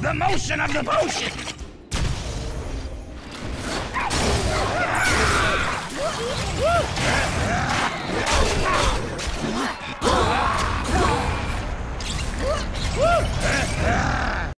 The motion of the potion!